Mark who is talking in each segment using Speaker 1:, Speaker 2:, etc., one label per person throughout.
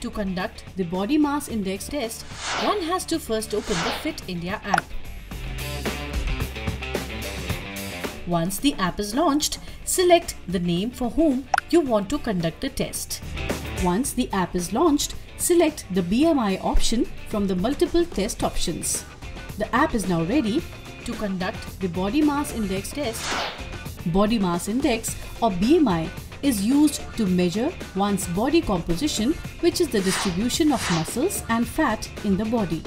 Speaker 1: To conduct the body mass index test, one has to first open the Fit India app. Once the app is launched, select the name for whom you want to conduct the test. Once the app is launched, select the BMI option from the multiple test options. The app is now ready to conduct the body mass index test. Body mass index or BMI is used to measure one's body composition which is the distribution of muscles and fat in the body.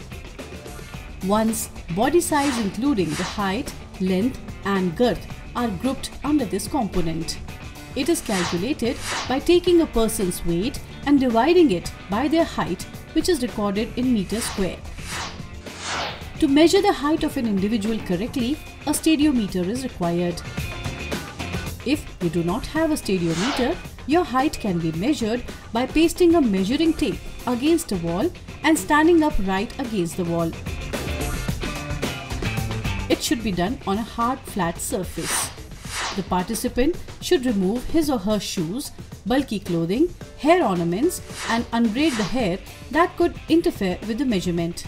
Speaker 1: One's body size including the height, length and girth are grouped under this component. It is calculated by taking a person's weight and dividing it by their height which is recorded in meters square. To measure the height of an individual correctly, a stadiometer is required. If you do not have a stadiometer, your height can be measured by pasting a measuring tape against a wall and standing up right against the wall. It should be done on a hard flat surface. The participant should remove his or her shoes, bulky clothing, hair ornaments and unbraid the hair that could interfere with the measurement.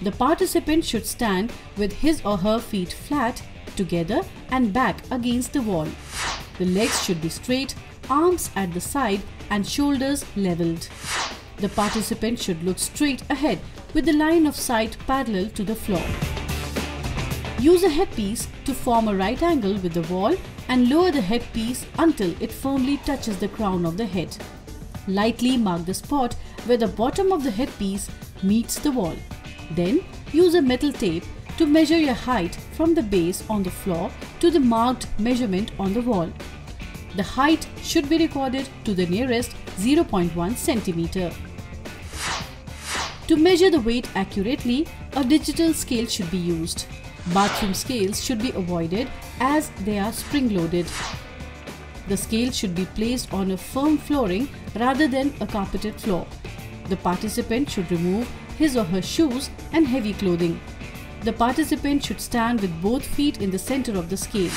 Speaker 1: The participant should stand with his or her feet flat together and back against the wall. The legs should be straight, arms at the side and shoulders leveled. The participant should look straight ahead with the line of sight parallel to the floor. Use a headpiece to form a right angle with the wall and lower the headpiece until it firmly touches the crown of the head. Lightly mark the spot where the bottom of the headpiece meets the wall. Then use a metal tape to measure your height from the base on the floor to the marked measurement on the wall. The height should be recorded to the nearest 0.1 centimeter. To measure the weight accurately, a digital scale should be used. Bathroom scales should be avoided as they are spring-loaded. The scale should be placed on a firm flooring rather than a carpeted floor. The participant should remove his or her shoes and heavy clothing. The participant should stand with both feet in the center of the scale.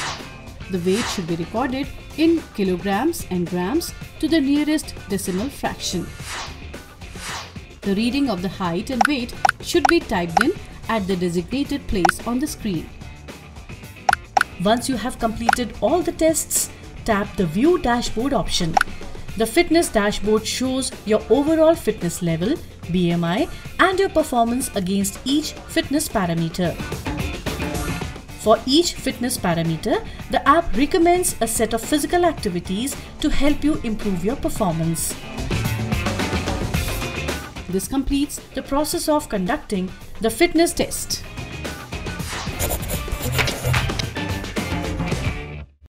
Speaker 1: The weight should be recorded in kilograms and grams to the nearest decimal fraction. The reading of the height and weight should be typed in at the designated place on the screen. Once you have completed all the tests, tap the View Dashboard option. The fitness dashboard shows your overall fitness level, BMI and your performance against each fitness parameter. For each fitness parameter, the app recommends a set of physical activities to help you improve your performance. This completes the process of conducting the fitness test.